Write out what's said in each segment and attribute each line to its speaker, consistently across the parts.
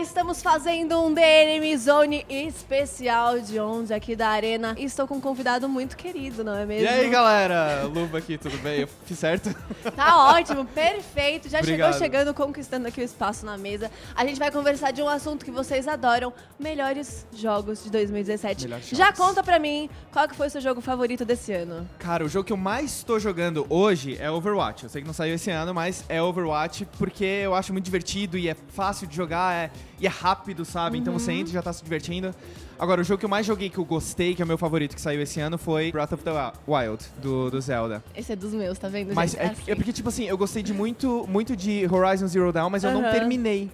Speaker 1: Estamos fazendo um DNM Zone especial de 11 aqui da Arena. E estou com um convidado muito querido, não é mesmo?
Speaker 2: E aí, galera? Luba aqui, tudo bem? Eu fiz certo?
Speaker 1: Tá ótimo, perfeito. Já
Speaker 2: Obrigado.
Speaker 1: chegou chegando, conquistando aqui o espaço na mesa. A gente vai conversar de um assunto que vocês adoram, melhores jogos de 2017.
Speaker 2: Melhores
Speaker 1: Já
Speaker 2: jogos.
Speaker 1: conta pra mim qual que foi o seu jogo favorito desse ano.
Speaker 2: Cara, o jogo que eu mais tô jogando hoje é Overwatch. Eu sei que não saiu esse ano, mas é Overwatch porque eu acho muito divertido e é fácil de jogar é, e é rápido, sabe? Então você entra e já tá se divertindo. Agora, o jogo que eu mais joguei, que eu gostei, que é o meu favorito que saiu esse ano, foi Breath of the Wild, do, do Zelda.
Speaker 1: Esse é dos meus, tá vendo?
Speaker 2: Mas
Speaker 1: gente?
Speaker 2: é,
Speaker 1: assim.
Speaker 2: é porque, tipo assim, eu gostei de muito, muito de Horizon Zero Dawn, mas eu não terminei.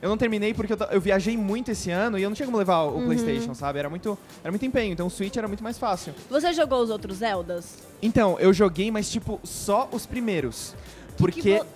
Speaker 2: Eu não terminei porque eu, eu viajei muito esse ano e eu não tinha como levar o
Speaker 1: Uhum.
Speaker 2: PlayStation, sabe? Era muito, era muito empenho, então o Switch era muito mais fácil.
Speaker 1: Você jogou os outros Zeldas?
Speaker 2: Então, eu joguei, mas tipo, só os primeiros. Porque.
Speaker 1: Que vo-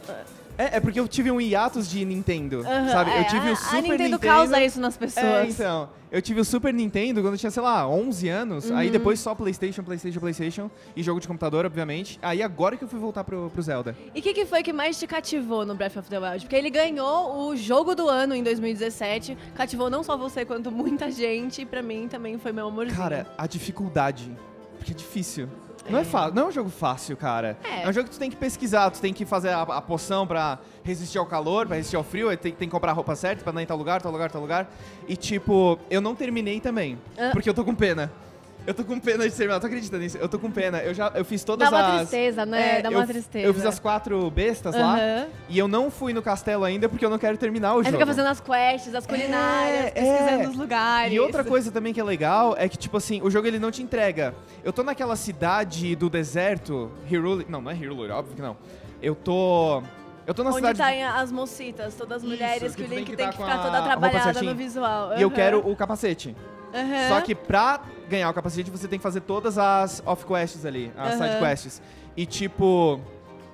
Speaker 2: É, é porque eu tive um hiatus de Nintendo, sabe?
Speaker 1: é,
Speaker 2: eu tive
Speaker 1: a,
Speaker 2: o Super
Speaker 1: a Nintendo,
Speaker 2: Nintendo.
Speaker 1: causa isso nas pessoas.
Speaker 2: É, então. Eu tive o Super Nintendo quando eu tinha, sei lá, 11 anos.
Speaker 1: Uhum.
Speaker 2: Aí depois só PlayStation, PlayStation, PlayStation. E jogo de computador, obviamente. Aí agora que eu fui voltar pro, pro Zelda.
Speaker 1: E o que, que foi que mais te cativou no Breath of the Wild? Porque ele ganhou o jogo do ano em 2017, cativou não só você quanto muita gente, e pra mim também foi meu amorzinho.
Speaker 2: Cara, a dificuldade. Porque é difícil. Não é, fácil, não é um jogo fácil, cara.
Speaker 1: É.
Speaker 2: um jogo que tu tem que pesquisar, tu tem que fazer a, a poção pra resistir ao calor, pra resistir ao frio, tem, tem que comprar a roupa certa pra ir em tal lugar, tal lugar, tal lugar. E tipo, eu não terminei também,
Speaker 1: Ah.
Speaker 2: porque eu tô com pena. Eu tô com pena de terminar, tu acredita nisso? Eu tô com pena. Eu já eu fiz todas
Speaker 1: Dá uma
Speaker 2: as
Speaker 1: tristeza, né?
Speaker 2: É,
Speaker 1: Dá uma
Speaker 2: eu,
Speaker 1: tristeza.
Speaker 2: Eu fiz as quatro bestas lá
Speaker 1: Aham.
Speaker 2: e eu não fui no castelo ainda porque eu não quero terminar o
Speaker 1: Aí
Speaker 2: jogo.
Speaker 1: fica fazendo as quests, as culinárias,
Speaker 2: É,
Speaker 1: pesquisando
Speaker 2: é.
Speaker 1: os lugares.
Speaker 2: E outra coisa também que é legal é que, tipo assim, o jogo ele não te entrega. Eu tô naquela cidade do deserto, Hiruli... Não, não é Hiruli, óbvio que não. Eu tô... Eu tô na
Speaker 1: Onde
Speaker 2: cidade...
Speaker 1: tá em- as mocinhas, todas as
Speaker 2: Isso,
Speaker 1: mulheres
Speaker 2: que
Speaker 1: que o
Speaker 2: tu tem
Speaker 1: Link
Speaker 2: que
Speaker 1: tem
Speaker 2: tá
Speaker 1: que ficar
Speaker 2: a
Speaker 1: toda trabalhada no visual.
Speaker 2: E eu quero o capacete.
Speaker 1: Aham.
Speaker 2: Só que pra ganhar o capacete, você tem que fazer todas as off-quests ali, as
Speaker 1: Aham.
Speaker 2: side-quests. E, tipo...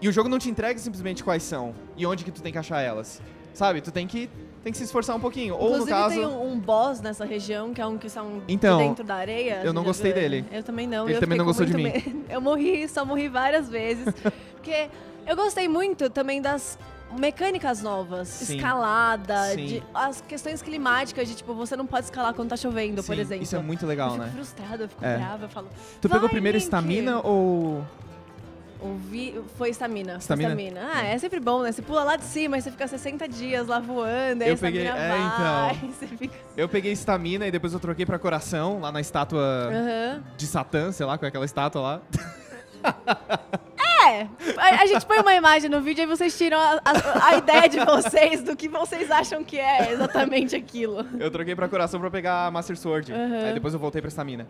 Speaker 2: E o jogo não te entrega simplesmente quais são e onde que tu tem que achar elas. Sabe? Tu tem que, tem que se esforçar um pouquinho. Ou, no
Speaker 1: Inclusive
Speaker 2: caso...
Speaker 1: tem um, um boss nessa região, que é um que são
Speaker 2: Então,
Speaker 1: de dentro da areia.
Speaker 2: eu não gostei dele.
Speaker 1: Eu também não.
Speaker 2: Ele
Speaker 1: eu
Speaker 2: também não gostou de
Speaker 1: muito medo. Eu morri, só morri várias vezes. porque eu gostei muito também das mecânicas novas.
Speaker 2: Sim.
Speaker 1: Escalada,
Speaker 2: Sim.
Speaker 1: de, as questões climáticas, de tipo, você não pode escalar quando tá chovendo, por
Speaker 2: Sim,
Speaker 1: exemplo.
Speaker 2: Isso é muito legal,
Speaker 1: eu fico
Speaker 2: né?
Speaker 1: frustrada, eu fico
Speaker 2: É.
Speaker 1: brava, eu falo.
Speaker 2: Tu pegou primeiro estamina ou...
Speaker 1: Ouvi, foi estamina.
Speaker 2: Estamina?
Speaker 1: Ah, é sempre bom, né? Você pula lá de cima, aí você fica 60 dias lá voando, aí
Speaker 2: Eu peguei- é,
Speaker 1: vai,
Speaker 2: então.
Speaker 1: fica...
Speaker 2: Eu peguei estamina e depois eu troquei pra coração, lá na estátua
Speaker 1: Aham.
Speaker 2: de Satã, sei lá, com aquela estátua lá.
Speaker 1: É, a, a gente põe uma imagem no vídeo e vocês tiram a, a- a ideia de vocês do que vocês acham que é exatamente aquilo.
Speaker 2: Eu troquei pra coração pra pegar a Master Sword.
Speaker 1: Aham.
Speaker 2: Aí depois eu voltei pra estamina.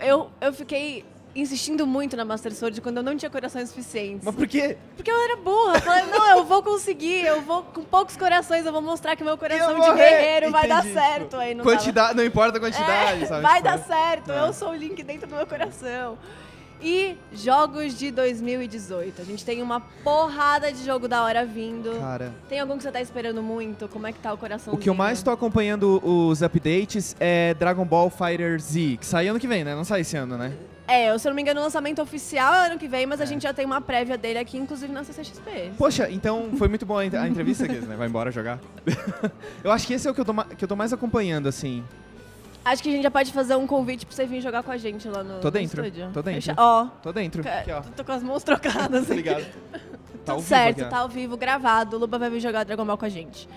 Speaker 1: Eu, eu fiquei insistindo muito na Master Sword quando eu não tinha corações suficientes.
Speaker 2: Mas por quê?
Speaker 1: Porque eu era burra. Eu falei, não, eu vou conseguir, eu vou com poucos corações, eu vou mostrar que meu coração de guerreiro vai dar certo.
Speaker 2: tipo,
Speaker 1: Aí não
Speaker 2: quantidade, não importa a quantidade,
Speaker 1: É,
Speaker 2: sabe?
Speaker 1: Vai
Speaker 2: Tipo,
Speaker 1: dar certo,
Speaker 2: É.
Speaker 1: eu sou o Link dentro do meu coração. E jogos de 2018. A gente tem uma porrada de jogo da hora vindo.
Speaker 2: Cara,
Speaker 1: Tem algum que você tá esperando muito? Como é que tá o coração?
Speaker 2: o que eu mais tô acompanhando os updates é Dragon Ball Fighter Z, que sai ano que vem, né? Não sai esse ano, né?
Speaker 1: É, se eu não me engano, o lançamento oficial é ano que vem, mas a
Speaker 2: É.
Speaker 1: gente já tem uma prévia dele aqui, inclusive na CCXP.
Speaker 2: Poxa, então foi muito boa a ent- a entrevista aqui, né? Vai embora jogar. eu acho que esse é o que eu, tô, que eu tô mais acompanhando, assim.
Speaker 1: Acho que a gente já pode fazer um convite pra você vir jogar com a gente lá no,
Speaker 2: Tô
Speaker 1: no
Speaker 2: dentro,
Speaker 1: estúdio.
Speaker 2: tô dentro.
Speaker 1: Fecha- Ó,
Speaker 2: Tô dentro. Aqui, ó.
Speaker 1: tô com as mãos trocadas.
Speaker 2: Ligado? Tá ao
Speaker 1: Tudo
Speaker 2: vivo
Speaker 1: certo,
Speaker 2: aqui, ó.
Speaker 1: tá ao vivo, gravado. O Luba vai vir jogar Dragon Ball com a gente.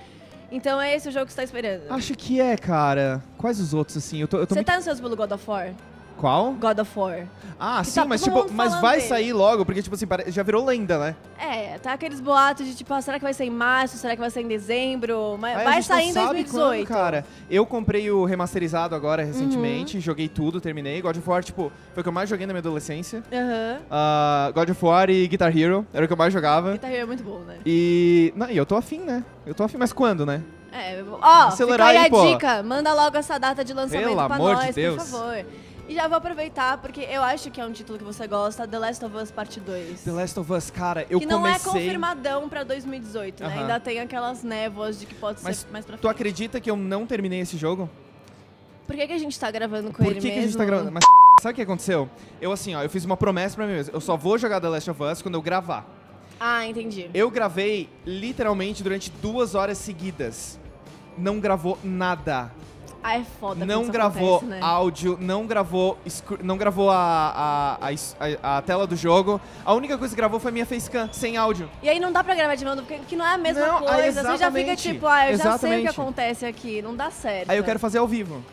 Speaker 1: Então é esse o jogo que você tá esperando.
Speaker 2: Acho que é, cara. Quais os outros, assim? Eu tô, eu tô
Speaker 1: Você
Speaker 2: muito...
Speaker 1: tá ansioso pelo God of War?
Speaker 2: Qual?
Speaker 1: God of War.
Speaker 2: Ah,
Speaker 1: Que
Speaker 2: sim,
Speaker 1: tá
Speaker 2: mas tipo, mas vai
Speaker 1: dele.
Speaker 2: sair logo, porque tipo assim, já virou lenda, né?
Speaker 1: É, tá aqueles boatos de tipo, ah, será que vai ser em março? Será que vai ser em dezembro? Mas
Speaker 2: Aí a
Speaker 1: vai sair em
Speaker 2: sabe
Speaker 1: 2018.
Speaker 2: Quando, cara. Eu comprei o remasterizado agora
Speaker 1: Uhum.
Speaker 2: recentemente, joguei tudo, terminei. God of War, tipo, foi o que eu mais joguei na minha adolescência.
Speaker 1: Aham.
Speaker 2: Ah, God of War e Guitar Hero, era o que eu mais jogava.
Speaker 1: Guitar Hero é muito bom, né?
Speaker 2: E. Não, e eu tô afim, né? Eu tô afim, mas quando, né?
Speaker 1: É, ó,
Speaker 2: Acelerar
Speaker 1: fica aí
Speaker 2: aí,
Speaker 1: a
Speaker 2: pô.
Speaker 1: dica. Manda logo essa data de lançamento
Speaker 2: Pelo
Speaker 1: pra
Speaker 2: de
Speaker 1: nós,
Speaker 2: Deus.
Speaker 1: por favor. E já vou aproveitar, porque eu acho que é um título que você gosta, The Last of Us Parte 2.
Speaker 2: The Last of Us, cara, eu
Speaker 1: que não
Speaker 2: comecei.
Speaker 1: é confirmadão pra 2018, né?
Speaker 2: Aham.
Speaker 1: Ainda tem aquelas névoas de que pode
Speaker 2: Mas
Speaker 1: ser mais pra
Speaker 2: Tu
Speaker 1: frente.
Speaker 2: acredita que eu não terminei esse jogo?
Speaker 1: Por que, que a gente tá gravando com
Speaker 2: Por
Speaker 1: ele
Speaker 2: que, que a
Speaker 1: mesmo?
Speaker 2: gente tá gravando? Mas sabe o que aconteceu? Eu assim, ó, eu fiz uma promessa pra mim mesmo. Eu só vou jogar The Last of Us quando eu gravar.
Speaker 1: Ah, entendi.
Speaker 2: Eu gravei literalmente durante duas horas seguidas. não gravou nada.
Speaker 1: Ah, é foda
Speaker 2: Não gravou
Speaker 1: acontece, né?
Speaker 2: áudio, não gravou, não gravou a, a, a, a- tela do jogo. A única coisa que gravou foi minha facecam, sem áudio.
Speaker 1: E aí não dá pra gravar de novo, porque que não é a mesma
Speaker 2: Não,
Speaker 1: coisa. Você já fica
Speaker 2: exatamente.
Speaker 1: tipo, ah, eu já sei o
Speaker 2: Exatamente.
Speaker 1: que acontece aqui. Não dá certo.
Speaker 2: Aí eu quero fazer ao vivo.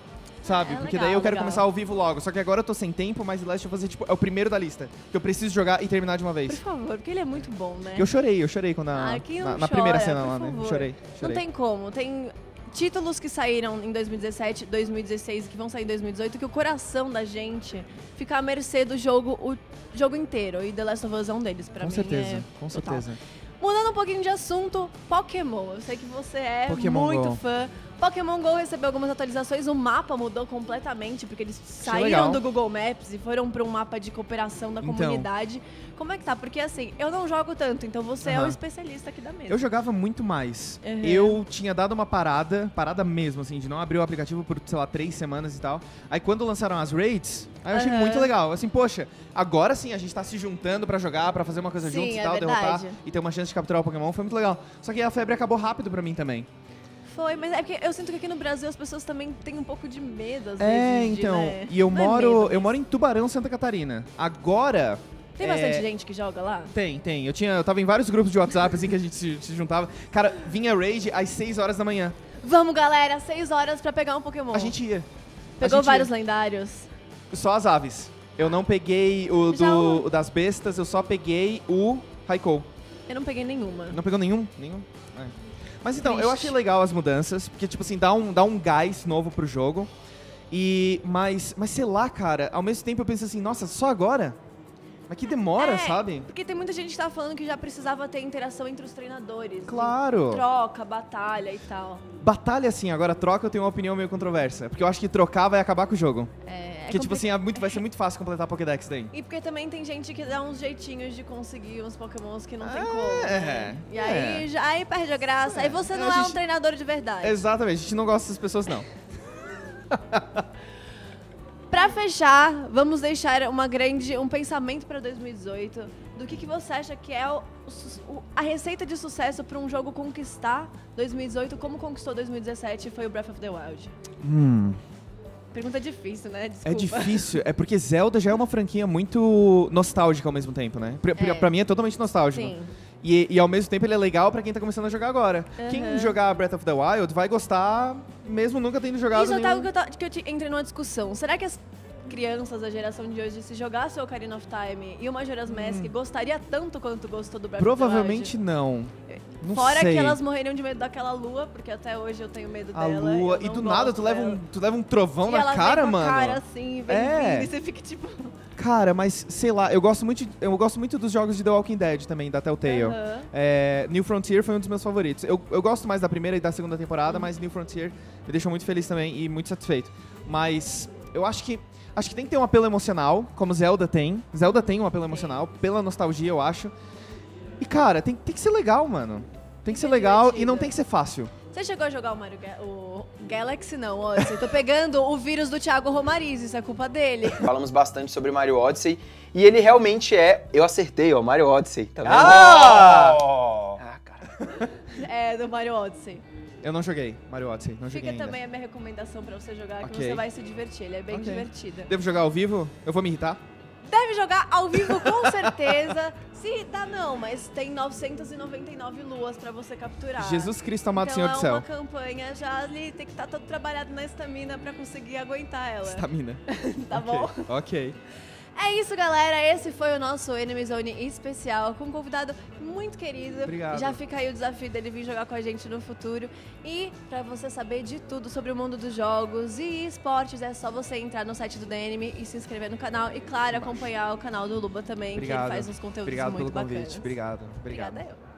Speaker 2: Sabe?
Speaker 1: É,
Speaker 2: Porque
Speaker 1: legal,
Speaker 2: daí eu quero
Speaker 1: legal.
Speaker 2: começar ao vivo logo. Só que agora eu tô sem tempo, mas Last of Us é, tipo, é o primeiro da lista. Que eu preciso jogar e terminar de uma
Speaker 1: Por
Speaker 2: vez.
Speaker 1: favor, porque ele é muito bom, né?
Speaker 2: Eu chorei, eu chorei quando a,
Speaker 1: Ah,
Speaker 2: na, na primeira cena
Speaker 1: por
Speaker 2: lá, né?
Speaker 1: favor.
Speaker 2: Chorei,
Speaker 1: Não
Speaker 2: chorei.
Speaker 1: tem como. Tem títulos que saíram em 2017, 2016 e que vão sair em 2018 que o coração da gente fica à mercê do jogo o jogo inteiro. E The Last of Us é um deles, pra
Speaker 2: com
Speaker 1: mim.
Speaker 2: certeza,
Speaker 1: é
Speaker 2: com
Speaker 1: total.
Speaker 2: certeza.
Speaker 1: Mudando um pouquinho de assunto, Pokémon. Eu sei que você é
Speaker 2: Pokémon
Speaker 1: muito
Speaker 2: Go.
Speaker 1: fã. Pokémon GO recebeu algumas atualizações, o mapa mudou completamente, porque eles saíram
Speaker 2: legal.
Speaker 1: do Google Maps e foram para um mapa de cooperação da
Speaker 2: Então.
Speaker 1: comunidade. Como é que tá? Porque assim, eu não jogo tanto, então você é o
Speaker 2: Aham.
Speaker 1: especialista aqui da mesa.
Speaker 2: Eu jogava muito mais.
Speaker 1: Uhum.
Speaker 2: Eu tinha dado uma parada, parada mesmo, assim, de não abrir o aplicativo por, sei lá, três semanas e tal. Aí quando lançaram as raids, aí eu achei
Speaker 1: Aham.
Speaker 2: muito legal. Assim, poxa, agora sim a gente tá se juntando pra jogar, pra fazer uma coisa
Speaker 1: Sim,
Speaker 2: juntos e
Speaker 1: é
Speaker 2: tal, derrotar
Speaker 1: verdade.
Speaker 2: e ter uma chance de capturar o Pokémon, foi muito legal. Só que a febre acabou rápido pra mim também.
Speaker 1: Foi, mas é porque eu sinto que aqui no Brasil as pessoas também têm um pouco de medo, às
Speaker 2: É,
Speaker 1: vezes. de,
Speaker 2: então.
Speaker 1: né?
Speaker 2: E eu
Speaker 1: Não é
Speaker 2: moro,
Speaker 1: medo,
Speaker 2: eu moro em Tubarão, Santa Catarina. Agora
Speaker 1: Tem
Speaker 2: é,
Speaker 1: bastante gente que joga lá?
Speaker 2: Tem, tem. Eu, tinha, eu tava em vários grupos de WhatsApp, assim, que a gente se, se juntava. Cara, vinha raid às 6 horas da manhã.
Speaker 1: Vamos, galera, seis horas pra pegar um Pokémon.
Speaker 2: A gente ia.
Speaker 1: Pegou
Speaker 2: gente
Speaker 1: vários
Speaker 2: ia.
Speaker 1: lendários.
Speaker 2: Só as aves. Eu não peguei o,
Speaker 1: Já
Speaker 2: do,
Speaker 1: o-
Speaker 2: o das bestas, eu só peguei o Raikou.
Speaker 1: Eu não peguei nenhuma.
Speaker 2: Não pegou nenhum? Nenhum? É. Mas então, eu
Speaker 1: Triste.
Speaker 2: achei legal as mudanças, porque, tipo assim, dá um, dá um gás novo pro jogo. E, mas, mas sei lá, cara, ao mesmo tempo eu penso assim, nossa, só agora? Mas que demora,
Speaker 1: É,
Speaker 2: sabe?
Speaker 1: Porque tem muita gente que tava falando que já precisava ter interação entre os treinadores.
Speaker 2: Claro.
Speaker 1: Troca, batalha e tal.
Speaker 2: Batalha, assim, agora troca, eu tenho uma opinião meio controversa. Porque eu acho que trocar vai acabar com o jogo.
Speaker 1: É,
Speaker 2: porque,
Speaker 1: é
Speaker 2: tipo assim, é muito, vai ser muito fácil completar a Pokédex daí.
Speaker 1: E porque também tem gente que dá uns jeitinhos de conseguir uns pokémons que não tem
Speaker 2: É,
Speaker 1: como. né? E aí,
Speaker 2: é.
Speaker 1: já, aí perde a graça. Aí você
Speaker 2: É,
Speaker 1: não
Speaker 2: a
Speaker 1: é um
Speaker 2: gente-
Speaker 1: treinador de verdade.
Speaker 2: Exatamente, a gente não gosta dessas pessoas, não.
Speaker 1: Pra fechar, vamos deixar uma grande, um pensamento pra 2018 do que, que você acha que é o- o a receita de sucesso pra um jogo conquistar 2018, como conquistou 2017 foi o Breath of the Wild.
Speaker 2: Hum.
Speaker 1: Pergunta difícil, né? Desculpa.
Speaker 2: É difícil, é porque Zelda já é uma franquia muito nostálgica ao mesmo tempo, né? Pra-
Speaker 1: É.
Speaker 2: pra mim é totalmente nostálgico.
Speaker 1: Sim.
Speaker 2: E, e ao mesmo tempo ele é legal pra quem tá começando a jogar agora. Quem
Speaker 1: Aham.
Speaker 2: jogar Breath of the Wild vai gostar, mesmo nunca tendo jogado
Speaker 1: Isso é
Speaker 2: nenhum...
Speaker 1: algo que eu, que eu entrei numa discussão. Será que as crianças da geração de hoje, se jogasse o Ocarina of Time e o Majora's Mask, gostaria tanto quanto gostou do Breath
Speaker 2: Hum. Provavelmente não. Não
Speaker 1: the Wild? Fora
Speaker 2: sei.
Speaker 1: que elas morreriam de medo daquela lua, porque até hoje eu tenho medo
Speaker 2: A
Speaker 1: dela.
Speaker 2: lua...
Speaker 1: eu
Speaker 2: E
Speaker 1: não
Speaker 2: do nada tu leva, um, tu leva um trovão
Speaker 1: E
Speaker 2: na cara,
Speaker 1: a
Speaker 2: mano.
Speaker 1: cara assim, vem
Speaker 2: É.
Speaker 1: e você fica tipo...
Speaker 2: Cara, mas sei lá, eu gosto muito, de- eu gosto muito dos jogos de The Walking Dead também, da Telltale.
Speaker 1: Aham.
Speaker 2: É, New Frontier foi um dos meus favoritos. Eu, eu gosto mais da primeira e da segunda temporada,
Speaker 1: Uhum.
Speaker 2: mas New Frontier me deixou muito feliz também e muito satisfeito. Mas eu acho que acho que tem que ter um apelo emocional, como Zelda tem. Zelda tem um apelo emocional, pela nostalgia, eu acho. E cara, tem, tem que ser legal, mano. Tem que ser
Speaker 1: ser
Speaker 2: legal e
Speaker 1: divertido.
Speaker 2: não tem que ser fácil.
Speaker 1: Você chegou a jogar o Mario Ga- o Galaxy? Não, eu tô pegando o vírus do Thiago Romariz, isso é culpa dele.
Speaker 3: Falamos bastante sobre Mario Odyssey. E ele realmente é. Eu acertei, ó, Mario Odyssey. Tá vendo?
Speaker 2: Ah!
Speaker 3: Ah, cara.
Speaker 1: É, do Mario Odyssey.
Speaker 2: Eu não joguei Mario Odyssey, não joguei
Speaker 1: Fica
Speaker 2: ainda.
Speaker 1: também a minha recomendação pra você jogar, que
Speaker 2: Ok.
Speaker 1: você vai se divertir. Ele é bem
Speaker 2: Ok.
Speaker 1: divertido.
Speaker 2: Devo jogar ao vivo? Eu vou me irritar?
Speaker 1: Deve jogar ao vivo com certeza. Se dá não, mas tem 999 luas pra você capturar.
Speaker 2: Jesus Cristo amado
Speaker 1: então
Speaker 2: Senhor
Speaker 1: é
Speaker 2: do céu.
Speaker 1: uma campanha já ali, tem que estar todo trabalhado na estamina pra conseguir aguentar ela.
Speaker 2: Estamina.
Speaker 1: Tá
Speaker 2: Ok,
Speaker 1: bom?
Speaker 2: Ok.
Speaker 1: É isso, galera. Esse foi o nosso Enemy Zone especial com um convidado muito querido.
Speaker 2: Obrigado.
Speaker 1: Já fica aí o desafio dele vir jogar com a gente no futuro. E pra você saber de tudo sobre o mundo dos jogos e esportes, é só você entrar no site do DNM e se inscrever no canal. E, claro, acompanhar o canal do Luba também,
Speaker 2: Obrigado.
Speaker 1: que ele faz uns conteúdos
Speaker 2: Obrigado
Speaker 1: muito
Speaker 2: pelo convite.
Speaker 1: bacanas.
Speaker 2: Obrigado. Obrigado.
Speaker 1: Obrigada eu.